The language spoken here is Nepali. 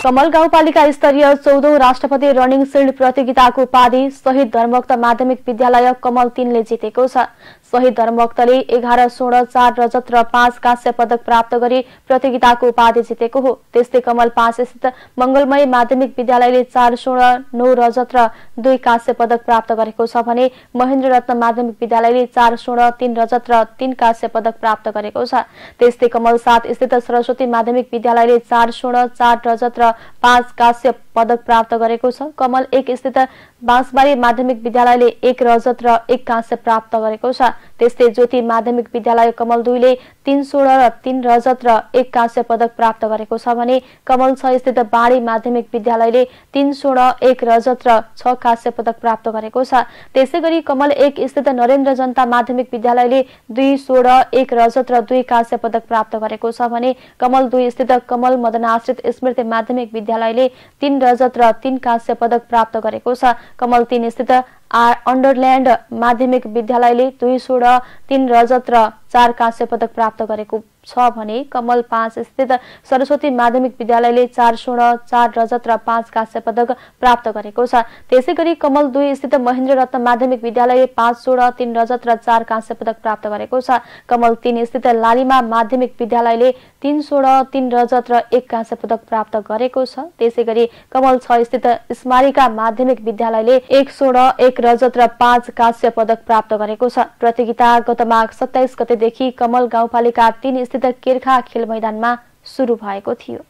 कमल गाउँपालिका स्तरीय चौधौं राष्ट्रपति रनिङ सिल्ड प्रतियोगिताको उपाधि शहीद धर्मक्त माध्यमिक विद्यालय कमल तीनले जितेको छ। शहीद धर्मक्तले एघार स्वर्ण चार रजत र पाँच काँस्य पदक प्राप्त गरी प्रतियोगिताको उपाधि जितेको हो। त्यस्तै कमल पाँच स्थित मंगलमय माध्यमिक विद्यालयले चार स्वर्ण नौ रजत र दुई काँस्य पदक प्राप्त गरेको छ भने महेन्द्र रत्न माध्यमिक विद्यालयले चार स्वर्ण तीन रजत र तीन काँस्य पदक प्राप्त गरेको छ। त्यस्तै कमल सात स्थित सरस्वती माध्यमिक विद्यालयले चार स्वर्ण चार रजत र पाँच काँस्य पदक प्राप्त गरेको छ। कमल एक स्थित बाँसबारी माध्यमिक विद्यालयले एक रजत र एक काँस्य प्राप्त गरेको छ। त्यस्तै ज्योति माध्यमिक विद्यालय कमल दुईले तीन स्वर्ण र तीन रजत र एक काँस्य पदक प्राप्त गरेको छ भने कमल छ स्थित बाढी माध्यमिक विद्यालयले तीन स्वर्ण एक रजत र छ काँस्य पदक प्राप्त गरेको छ। त्यसै गरी कमल एक स्थित नरेन्द्र जनता माध्यमिक विद्यालयले दुई स्वर्ण एक रजत र दुई काँस्य पदक प्राप्त गरेको छ भने कमल दुई स्थित कमल मदन आश्रित स्मृति माध्यमिक विद्यालयले तीन रजत र तीन काँस्य पदक प्राप्त गरेको छ। कमल तीन स्थित अन्डरल्यान्ड माध्यमिक विद्यालयले दुई स्वर्ण तीन रजत र चार काँस्य पदक प्राप्त गरेको छ भने कमल पाँच स्थित सरस्वती माध्यमिक विद्यालयले चार स्वर्ण चार रजत र पाँच काँस्य पदक प्राप्त गरेको छ। त्यसै गरी कमल दुई स्थित महेन्द्र रत्न माध्यमिक विद्यालयले पाँच स्वर्ण तीन रजत र चार काँस्य पदक प्राप्त गरेको छ। कमल तीन स्थित लालिमा माध्यमिक विद्यालयले तीन स्वर्ण तीन रजत र एक काँस्य पदक प्राप्त गरेको छ। त्यसै गरी कमल छ स्थित स्मारिका माध्यमिक विद्यालयले एक स्वर्ण रजत र पाँच काँस्य पदक प्राप्त गरेको छ। प्रतियोगिता गत माघ सत्ताइस गतेदेखि कमल गाउँपालिका तीन स्थित केर्खा खेल मैदानमा सुरु भएको थियो।